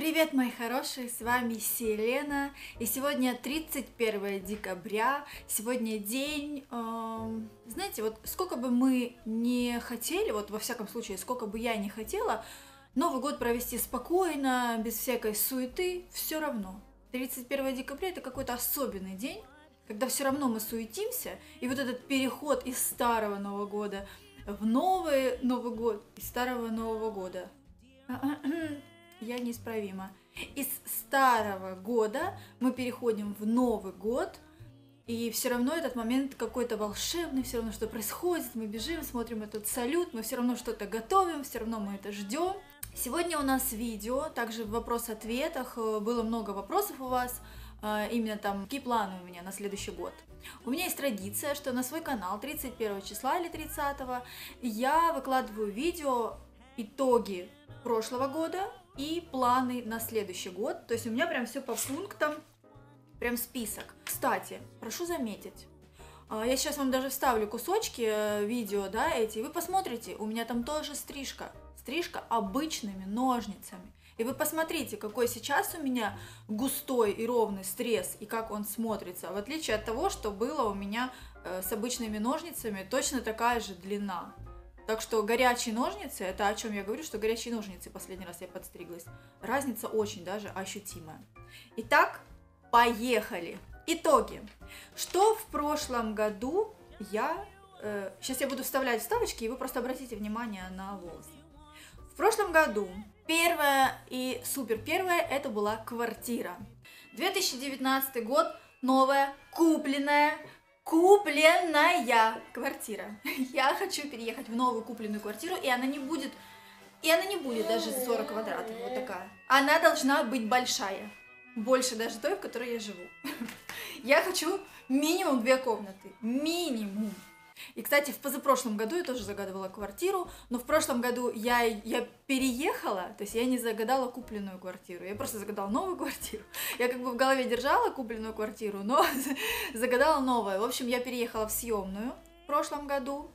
Привет, мои хорошие, с вами Селена, и сегодня 31 декабря, сегодня день, э, знаете, вот сколько бы мы не хотели, вот во всяком случае, сколько бы я не хотела, Новый год провести спокойно, без всякой суеты, все равно. 31 декабря это какой-то особенный день, когда все равно мы суетимся, и вот этот переход из старого Нового года в новый Новый год, из старого Нового года. Я неисправима. Из старого года мы переходим в Новый год, и все равно этот момент какой-то волшебный, все равно что происходит, мы бежим, смотрим этот салют, мы все равно что-то готовим, все равно мы это ждем. Сегодня у нас видео, также в вопрос-ответах э, было много вопросов у вас, э, именно там, какие планы у меня на следующий год. У меня есть традиция, что на свой канал 31 числа или 30 я выкладываю видео итоги прошлого года и планы на следующий год. То есть у меня прям все по пунктам, прям список. Кстати, прошу заметить, э, я сейчас вам даже вставлю кусочки видео, да, эти, вы посмотрите, у меня там тоже стрижка стрижка обычными ножницами. И вы посмотрите, какой сейчас у меня густой и ровный стресс, и как он смотрится, в отличие от того, что было у меня э, с обычными ножницами, точно такая же длина. Так что горячие ножницы, это о чем я говорю, что горячие ножницы, последний раз я подстриглась, разница очень даже ощутимая. Итак, поехали! Итоги. Что в прошлом году я... Э, сейчас я буду вставлять вставочки, и вы просто обратите внимание на волосы. В прошлом году первое и супер первое это была квартира. 2019 год, новая, купленная, купленная квартира. Я хочу переехать в новую купленную квартиру, и она не будет, и она не будет даже 40 квадратов, вот такая. Она должна быть большая, больше даже той, в которой я живу. Я хочу минимум две комнаты, минимум. И, кстати, в позапрошлом году я тоже загадывала квартиру, но в прошлом году я, я переехала, то есть я не загадала купленную квартиру, я просто загадала новую квартиру. Я как бы в голове держала купленную квартиру, но загадала новую. В общем, я переехала в съемную в прошлом году,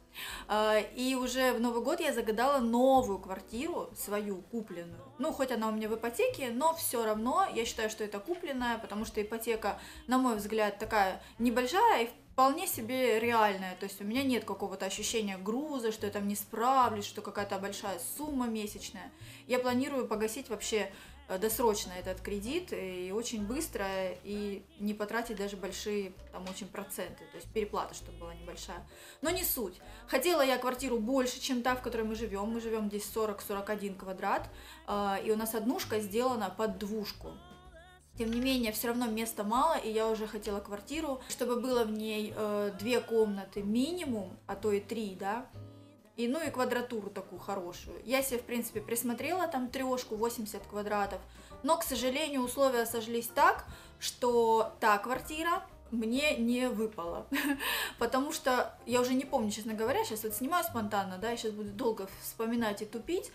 а, и уже в Новый год я загадала новую квартиру, свою купленную. Ну, хоть она у меня в ипотеке, но все равно я считаю, что это купленная, потому что ипотека, на мой взгляд, такая небольшая, и вполне себе реальная. То есть у меня нет какого-то ощущения груза, что я там не справлюсь, что какая-то большая сумма месячная. Я планирую погасить вообще э, досрочно этот кредит и очень быстро, и не потратить даже большие там очень проценты, то есть переплата, чтобы была небольшая. Но не суть. Хотела я квартиру больше, чем та, в которой мы живем. Мы живем здесь 40-41 квадрат, э, и у нас однушка сделана под двушку. Тем не менее, все равно места мало, и я уже хотела квартиру, чтобы было в ней э, две комнаты минимум, а то и три, да, и ну и квадратуру такую хорошую. Я себе, в принципе, присмотрела там трешку 80 квадратов, но, к сожалению, условия сошлись так, что та квартира мне не выпала, потому что я уже не помню, честно говоря, сейчас вот снимаю спонтанно, да, я сейчас буду долго вспоминать и тупить,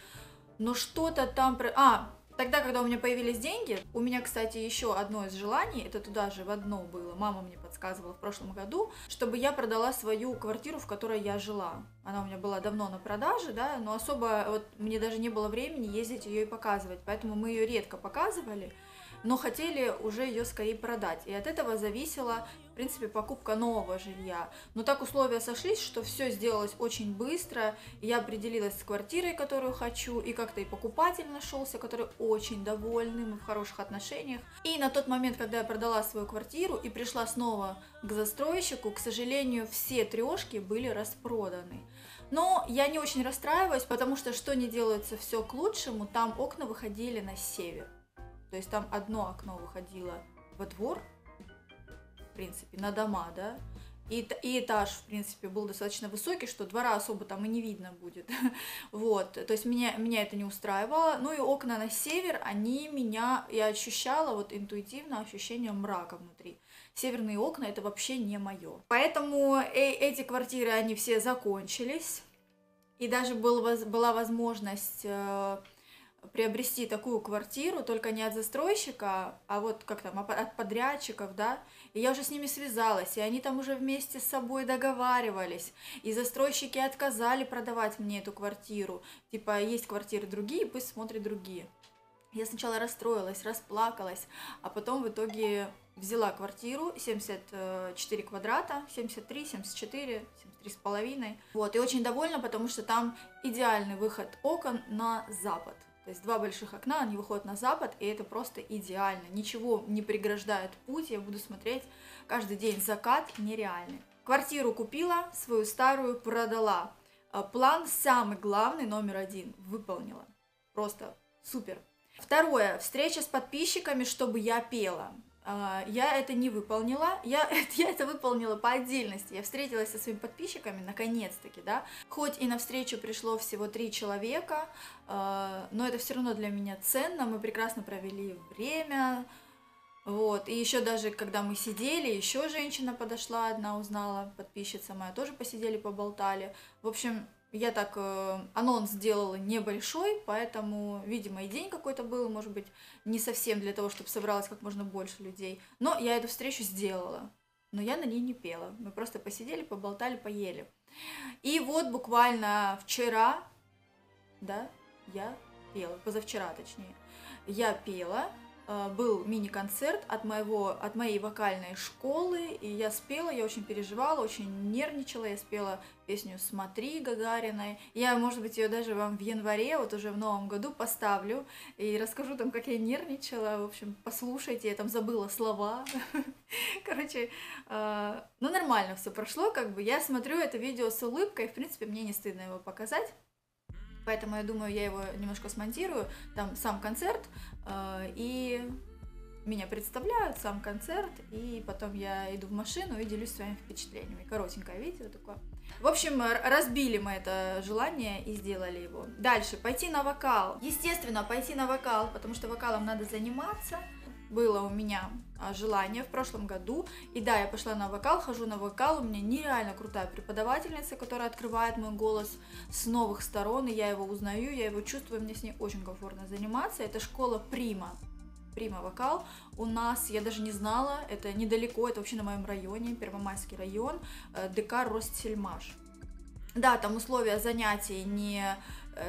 но что-то там... А, Тогда, когда у меня появились деньги, у меня, кстати, еще одно из желаний, это туда же в одно было, мама мне подсказывала в прошлом году, чтобы я продала свою квартиру, в которой я жила. Она у меня была давно на продаже, да, но особо вот мне даже не было времени ездить ее и показывать, поэтому мы ее редко показывали но хотели уже ее скорее продать. И от этого зависела, в принципе, покупка нового жилья. Но так условия сошлись, что все сделалось очень быстро. Я определилась с квартирой, которую хочу, и как-то и покупатель нашелся, который очень довольный, мы в хороших отношениях. И на тот момент, когда я продала свою квартиру и пришла снова к застройщику, к сожалению, все трешки были распроданы. Но я не очень расстраиваюсь, потому что что не делается все к лучшему, там окна выходили на север. То есть там одно окно выходило во двор, в принципе, на дома, да, и, и этаж, в принципе, был достаточно высокий, что двора особо там и не видно будет. вот, то есть меня, меня это не устраивало. Ну и окна на север, они меня, я ощущала вот интуитивно ощущение мрака внутри. Северные окна это вообще не мое. Поэтому э эти квартиры, они все закончились. И даже был, была возможность э приобрести такую квартиру, только не от застройщика, а вот как там, от подрядчиков, да, и я уже с ними связалась, и они там уже вместе с собой договаривались, и застройщики отказали продавать мне эту квартиру, типа, есть квартиры другие, пусть смотрят другие. Я сначала расстроилась, расплакалась, а потом в итоге взяла квартиру 74 квадрата, 73, 74, 73 с половиной. Вот, и очень довольна, потому что там идеальный выход окон на запад. То есть два больших окна, они выходят на запад, и это просто идеально. Ничего не преграждает путь, я буду смотреть каждый день закат нереальный. Квартиру купила, свою старую продала. А, план самый главный, номер один, выполнила. Просто супер. Второе, встреча с подписчиками, чтобы я пела. А, я это не выполнила, я, я это выполнила по отдельности. Я встретилась со своими подписчиками, наконец-таки, да. Хоть и на встречу пришло всего три человека, а, но это все равно для меня ценно. Мы прекрасно провели время, вот, и еще даже, когда мы сидели, еще женщина подошла, одна узнала, подписчица моя, тоже посидели, поболтали. В общем, я так э, анонс сделала небольшой, поэтому, видимо, и день какой-то был, может быть, не совсем для того, чтобы собралось как можно больше людей. Но я эту встречу сделала. Но я на ней не пела. Мы просто посидели, поболтали, поели. И вот буквально вчера, да, я пела, позавчера точнее, я пела, был мини-концерт от, моего, от моей вокальной школы, и я спела, я очень переживала, очень нервничала, я спела песню «Смотри» Гагариной. Я, может быть, ее даже вам в январе, вот уже в новом году поставлю, и расскажу там, как я нервничала, в общем, послушайте, я там забыла слова. Короче, э, ну нормально все прошло, как бы я смотрю это видео с улыбкой, в принципе, мне не стыдно его показать. Поэтому я думаю, я его немножко смонтирую, там сам концерт, э, и меня представляют, сам концерт, и потом я иду в машину и делюсь своими впечатлениями. Коротенькое видео такое. В общем, разбили мы это желание и сделали его. Дальше, пойти на вокал. Естественно, пойти на вокал, потому что вокалом надо заниматься было у меня а, желание в прошлом году. И да, я пошла на вокал, хожу на вокал. У меня нереально крутая преподавательница, которая открывает мой голос с новых сторон. И я его узнаю, я его чувствую, мне с ней очень комфортно заниматься. Это школа Прима. Прима вокал. У нас, я даже не знала, это недалеко, это вообще на моем районе, Первомайский район, э, ДК Ростсельмаш. Да, там условия занятий не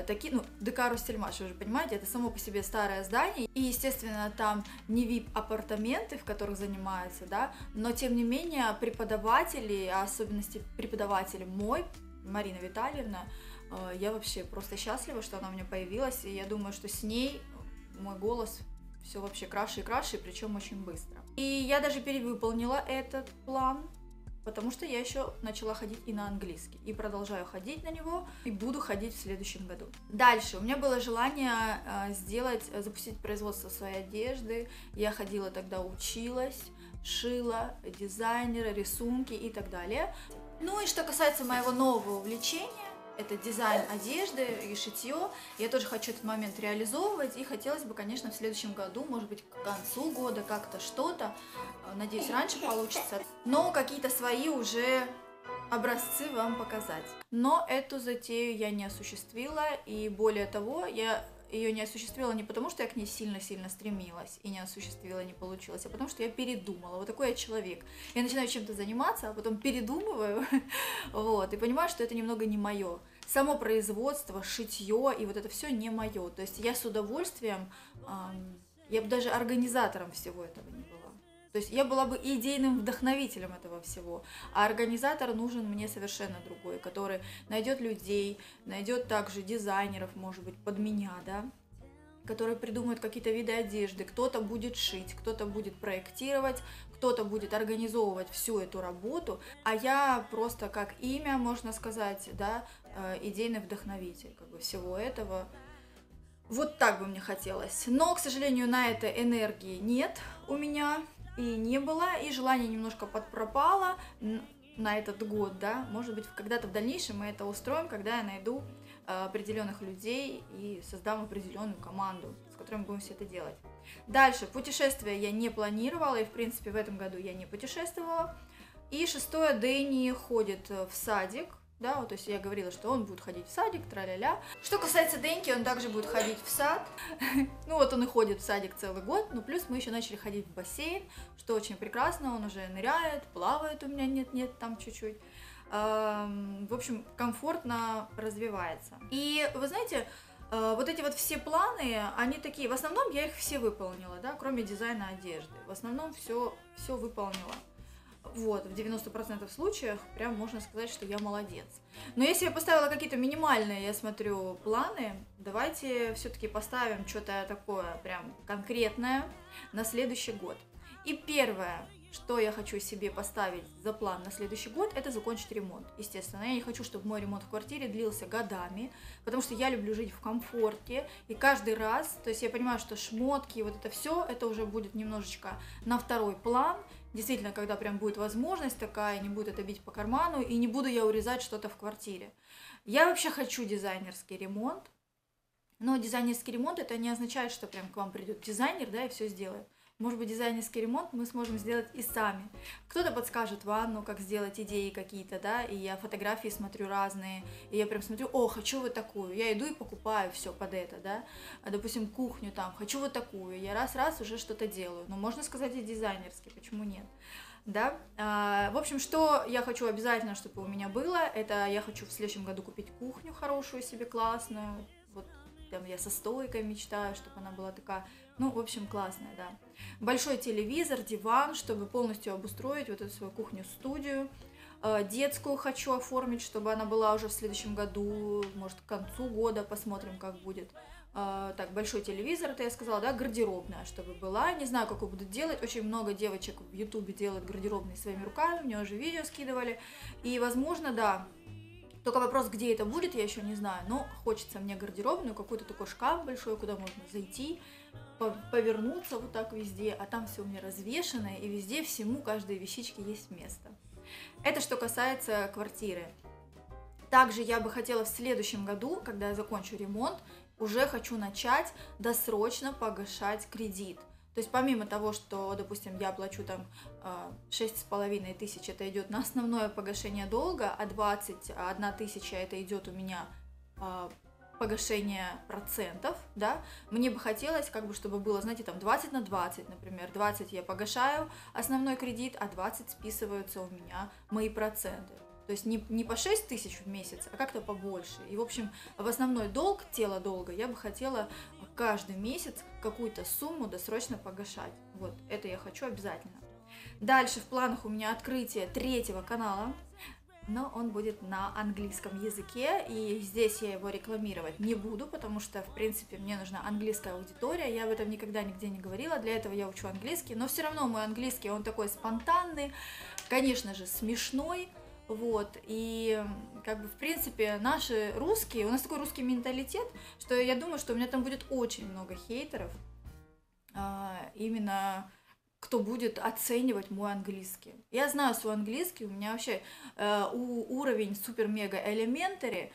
такие, ну, ДК Ростельмаш, вы же понимаете, это само по себе старое здание, и, естественно, там не VIP-апартаменты, в которых занимаются, да, но, тем не менее, преподаватели, а особенности преподавателя мой, Марина Витальевна, э, я вообще просто счастлива, что она у меня появилась, и я думаю, что с ней мой голос все вообще краше и краше, причем очень быстро. И я даже перевыполнила этот план, потому что я еще начала ходить и на английский, и продолжаю ходить на него, и буду ходить в следующем году. Дальше, у меня было желание э, сделать, запустить производство своей одежды, я ходила тогда, училась, шила, дизайнеры, рисунки и так далее. Ну и что касается моего нового увлечения, это дизайн одежды и шитье. Я тоже хочу этот момент реализовывать, и хотелось бы, конечно, в следующем году, может быть, к концу года как-то что-то, э, надеюсь, раньше получится, но какие-то свои уже образцы вам показать. Но эту затею я не осуществила, и более того, я ее не осуществила не потому, что я к ней сильно-сильно стремилась и не осуществила, не получилось, а потому что я передумала. Вот такой я человек. Я начинаю чем-то заниматься, а потом передумываю, вот, и понимаю, что это немного не мое. Само производство, шитье и вот это все не мое. То есть я с удовольствием, я бы даже организатором всего этого не была. То есть я была бы идейным вдохновителем этого всего, а организатор нужен мне совершенно другой, который найдет людей, найдет также дизайнеров, может быть, под меня, да, которые придумают какие-то виды одежды, кто-то будет шить, кто-то будет проектировать, кто-то будет организовывать всю эту работу, а я просто как имя, можно сказать, да, э, идейный вдохновитель как бы всего этого. Вот так бы мне хотелось. Но, к сожалению, на это энергии нет у меня и не было, и желание немножко подпропало на этот год, да, может быть, когда-то в дальнейшем мы это устроим, когда я найду э, определенных людей и создам определенную команду, с которой мы будем все это делать. Дальше, путешествия я не планировала, и, в принципе, в этом году я не путешествовала. И шестое, Дэнни ходит в садик, да, вот, то есть я говорила, что он будет ходить в садик, тра-ля-ля. Что касается Деньки, он также будет ходить в сад. ну вот он и ходит в садик целый год, ну плюс мы еще начали ходить в бассейн, что очень прекрасно, он уже ныряет, плавает у меня нет-нет там чуть-чуть. в общем, комфортно развивается. И вы знаете, Э, вот эти вот все планы, они такие, в основном я их все выполнила, да, кроме дизайна одежды. В основном все, все выполнила. Вот, в 90% случаях прям можно сказать, что я молодец. Но если я поставила какие-то минимальные, я смотрю, планы, давайте все-таки поставим что-то такое прям конкретное на следующий год. И первое, что я хочу себе поставить за план на следующий год, это закончить ремонт. Естественно, я не хочу, чтобы мой ремонт в квартире длился годами, потому что я люблю жить в комфорте, и каждый раз, то есть я понимаю, что шмотки, вот это все, это уже будет немножечко на второй план, действительно, когда прям будет возможность такая, не будет это бить по карману, и не буду я урезать что-то в квартире. Я вообще хочу дизайнерский ремонт, но дизайнерский ремонт это не означает, что прям к вам придет дизайнер, да, и все сделает. Может быть, дизайнерский ремонт мы сможем сделать и сами. Кто-то подскажет ванну, как сделать идеи какие-то, да, и я фотографии смотрю разные, и я прям смотрю, о, хочу вот такую, я иду и покупаю все под это, да, а, допустим, кухню там, хочу вот такую, я раз-раз уже что-то делаю, но можно сказать и дизайнерский, почему нет? да. А, в общем, что я хочу обязательно, чтобы у меня было, это я хочу в следующем году купить кухню хорошую себе, классную, вот там я со стойкой мечтаю, чтобы она была такая ну, в общем, классная, да. Большой телевизор, диван, чтобы полностью обустроить вот эту свою кухню-студию. Э, детскую хочу оформить, чтобы она была уже в следующем году, может, к концу года, посмотрим, как будет. Э, так, большой телевизор, это я сказала, да, гардеробная, чтобы была. Не знаю, как ее будут делать. Очень много девочек в Ютубе делают гардеробные своими руками, мне уже видео скидывали. И, возможно, да, только вопрос, где это будет, я еще не знаю. Но хочется мне гардеробную, какой-то такой шкаф большой, куда можно зайти, повернуться вот так везде, а там все у меня развешено, и везде всему, каждой вещичке есть место. Это что касается квартиры. Также я бы хотела в следующем году, когда я закончу ремонт, уже хочу начать досрочно погашать кредит. То есть помимо того, что, допустим, я плачу там а, шесть с половиной тысяч, это идет на основное погашение долга, а 21 тысяча это идет у меня а, погашение процентов, да, мне бы хотелось, как бы, чтобы было, знаете, там 20 на 20, например, 20 я погашаю основной кредит, а 20 списываются у меня мои проценты. То есть не, не по 6 тысяч в месяц, а как-то побольше. И, в общем, в основной долг, тело долга, я бы хотела каждый месяц какую-то сумму досрочно погашать. Вот, это я хочу обязательно. Дальше в планах у меня открытие третьего канала но он будет на английском языке, и здесь я его рекламировать не буду, потому что, в принципе, мне нужна английская аудитория, я об этом никогда нигде не говорила, для этого я учу английский, но все равно мой английский, он такой спонтанный, конечно же, смешной, вот, и как бы, в принципе, наши русские, у нас такой русский менталитет, что я думаю, что у меня там будет очень много хейтеров, а, именно кто будет оценивать мой английский. Я знаю свой английский, у меня вообще э, у, уровень супер-мега элементари,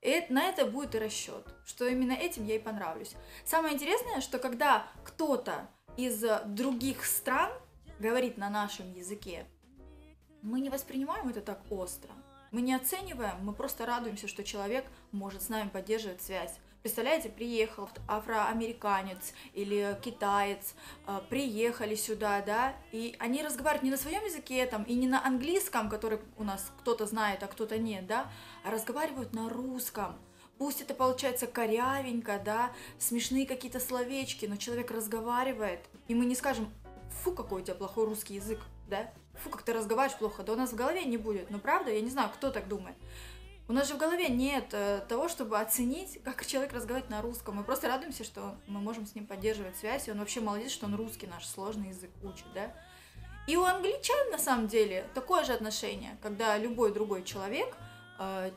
и на это будет и расчет, что именно этим я и понравлюсь. Самое интересное, что когда кто-то из других стран говорит на нашем языке, мы не воспринимаем это так остро. Мы не оцениваем, мы просто радуемся, что человек может с нами поддерживать связь. Представляете, приехал афроамериканец или китаец, э, приехали сюда, да, и они разговаривают не на своем языке там и не на английском, который у нас кто-то знает, а кто-то нет, да, а разговаривают на русском. Пусть это получается корявенько, да, смешные какие-то словечки, но человек разговаривает, и мы не скажем, фу, какой у тебя плохой русский язык, да, фу, как ты разговариваешь плохо, да у нас в голове не будет, ну правда, я не знаю, кто так думает. У нас же в голове нет э, того, чтобы оценить, как человек разговаривает на русском. Мы просто радуемся, что мы можем с ним поддерживать связь, и он вообще молодец, что он русский наш сложный язык учит, да. И у англичан, на самом деле, такое же отношение, когда любой другой человек, э,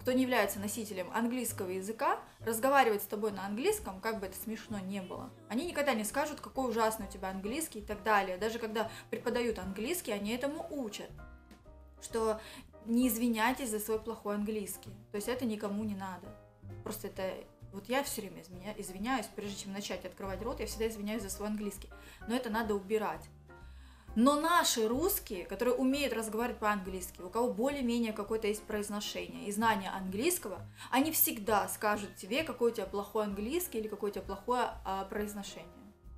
кто не является носителем английского языка, разговаривает с тобой на английском, как бы это смешно не было. Они никогда не скажут, какой ужасный у тебя английский и так далее. Даже когда преподают английский, они этому учат что не извиняйтесь за свой плохой английский. То есть это никому не надо. Просто это... Вот я все время извиняюсь, прежде чем начать открывать рот, я всегда извиняюсь за свой английский. Но это надо убирать. Но наши русские, которые умеют разговаривать по-английски, у кого более-менее какое-то есть произношение и знание английского, они всегда скажут тебе, какой у тебя плохой английский или какое у тебя плохое а, произношение.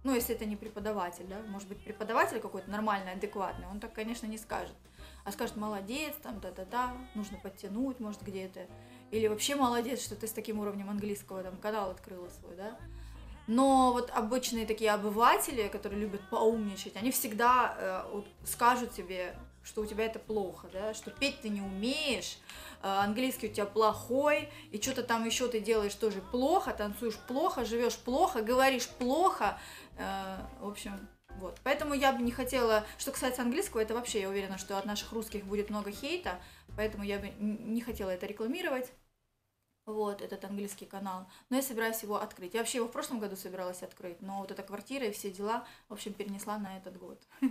Ну, если это не преподаватель, да, может быть, преподаватель какой-то нормальный, адекватный, он так, конечно, не скажет а скажет молодец, там, да-да-да, нужно подтянуть, может, где-то, или вообще молодец, что ты с таким уровнем английского там канал открыла свой, да. Но вот обычные такие обыватели, которые любят поумничать, они всегда э, вот, скажут тебе, что у тебя это плохо, да, что петь ты не умеешь, э, английский у тебя плохой, и что-то там еще ты делаешь тоже плохо, танцуешь плохо, живешь плохо, говоришь плохо, э, в общем, вот. Поэтому я бы не хотела, что касается английского, это вообще, я уверена, что от наших русских будет много хейта, поэтому я бы не хотела это рекламировать вот этот английский канал. Но я собираюсь его открыть. Я вообще его в прошлом году собиралась открыть, но вот эта квартира и все дела, в общем, перенесла на этот год.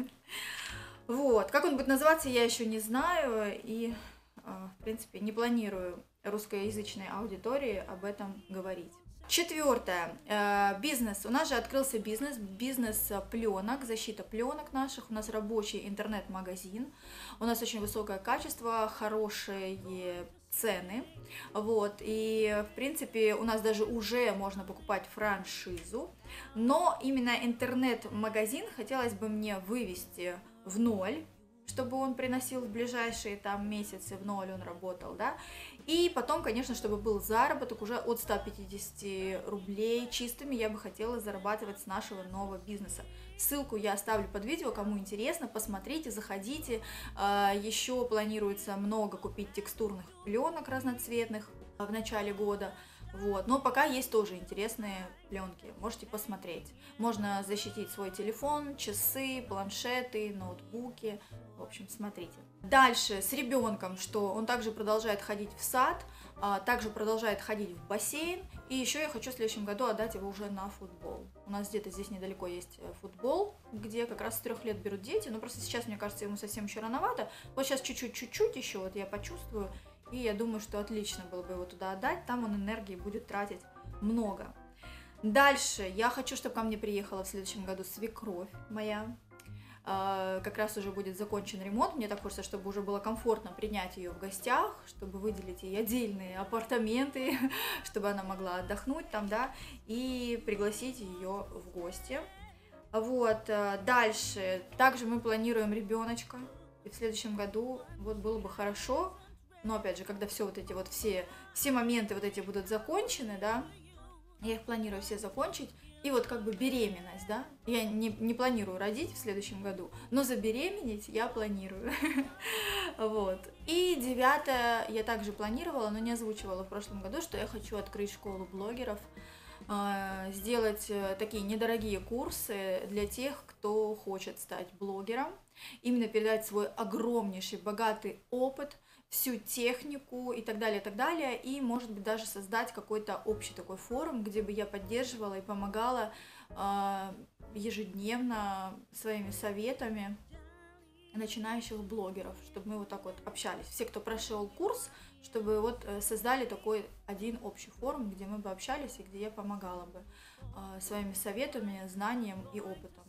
Вот. Как он будет называться, я еще не знаю. И, а, в принципе, не планирую русскоязычной аудитории об этом говорить. Четвертое. Э, бизнес. У нас же открылся бизнес. Бизнес пленок, защита пленок наших. У нас рабочий интернет-магазин. У нас очень высокое качество, хорошие цены. Вот, и, в принципе, у нас даже уже можно покупать франшизу. Но именно интернет-магазин хотелось бы мне вывести в ноль, чтобы он приносил в ближайшие там месяцы в ноль он работал, да, и потом, конечно, чтобы был заработок уже от 150 рублей чистыми я бы хотела зарабатывать с нашего нового бизнеса. Ссылку я оставлю под видео, кому интересно, посмотрите, заходите. А, Еще планируется много купить текстурных пленок разноцветных в начале года. Вот. Но пока есть тоже интересные пленки, можете посмотреть. Можно защитить свой телефон, часы, планшеты, ноутбуки. В общем, смотрите. Дальше с ребенком, что он также продолжает ходить в сад, а, также продолжает ходить в бассейн. И еще я хочу в следующем году отдать его уже на футбол. У нас где-то здесь недалеко есть э, футбол, где как раз с трех лет берут дети. Но просто сейчас, мне кажется, ему совсем еще рановато. Вот сейчас чуть-чуть, чуть-чуть еще вот я почувствую. И я думаю, что отлично было бы его туда отдать. Там он энергии будет тратить много. Дальше я хочу, чтобы ко мне приехала в следующем году свекровь моя. А, как раз уже будет закончен ремонт. Мне так хочется, чтобы уже было комфортно принять ее в гостях, чтобы выделить ей отдельные апартаменты, чтобы она могла отдохнуть там, да, и пригласить ее в гости. Вот, а, дальше. Также мы планируем ребеночка. И в следующем году вот было бы хорошо, но опять же, когда все вот эти вот все, все моменты вот эти будут закончены, да, я их планирую все закончить, и вот как бы беременность, да, я не, не планирую родить в следующем году, но забеременеть я планирую. Вот. И девятое я также планировала, но не озвучивала в прошлом году, что я хочу открыть школу блогеров, а, сделать э, такие недорогие курсы для тех, кто хочет стать блогером, именно передать свой огромнейший, богатый опыт – всю технику и так далее, и так далее, и, может быть, даже создать какой-то общий такой форум, где бы я поддерживала и помогала э, ежедневно своими советами начинающих блогеров, чтобы мы вот так вот общались. Все, кто прошел курс, чтобы вот э, создали такой один общий форум, где мы бы общались и где я помогала бы э, своими советами, знанием и опытом.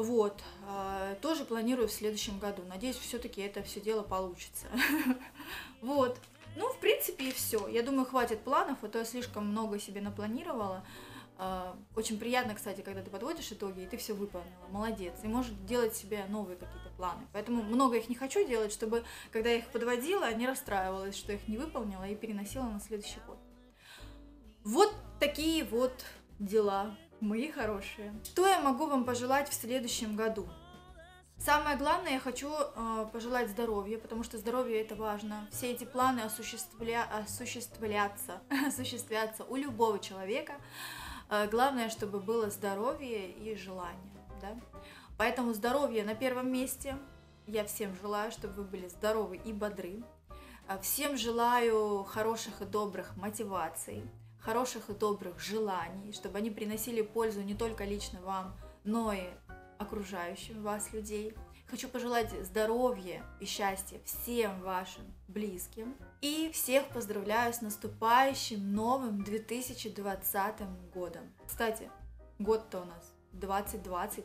Вот, а, тоже планирую в следующем году. Надеюсь, все-таки это все дело получится. Вот. Ну, в принципе, и все. Я думаю, хватит планов, а то я слишком много себе напланировала. А, очень приятно, кстати, когда ты подводишь итоги, и ты все выполнила. Молодец. И можешь делать себе новые какие-то планы. Поэтому много их не хочу делать, чтобы, когда я их подводила, не расстраивалась, что их не выполнила и переносила на следующий год. Вот такие вот дела мои хорошие. Что я могу вам пожелать в следующем году? Самое главное, я хочу э, пожелать здоровья, потому что здоровье это важно. Все эти планы осуществля... осуществляться, осуществляться у любого человека. Э, главное, чтобы было здоровье и желание. Да? Поэтому здоровье на первом месте. Я всем желаю, чтобы вы были здоровы и бодры. Э, всем желаю хороших и добрых мотиваций хороших и добрых желаний, чтобы они приносили пользу не только лично вам, но и окружающим вас людей. Хочу пожелать здоровья и счастья всем вашим близким. И всех поздравляю с наступающим новым 2020 годом. Кстати, год-то у нас 2020.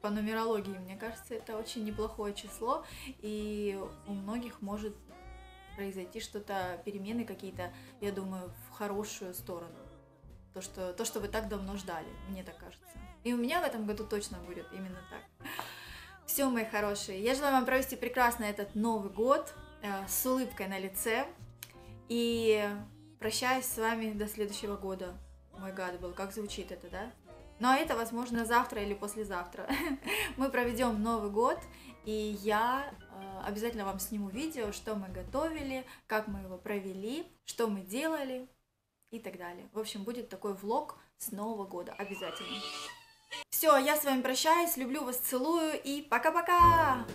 По нумерологии, мне кажется, это очень неплохое число, и у многих может произойти что-то, перемены какие-то, я думаю, в хорошую сторону. То что, то, что вы так давно ждали, мне так кажется. И у меня в этом году точно будет именно так. Все, мои хорошие, я желаю вам провести прекрасно этот Новый год э, с улыбкой на лице. И прощаюсь с вами до следующего года. Мой гад был, как звучит это, да? Но это, возможно, завтра или послезавтра. Мы проведем Новый год, и я э, обязательно вам сниму видео, что мы готовили, как мы его провели, что мы делали и так далее. В общем, будет такой влог с Нового года обязательно. Все, я с вами прощаюсь, люблю вас, целую и пока-пока!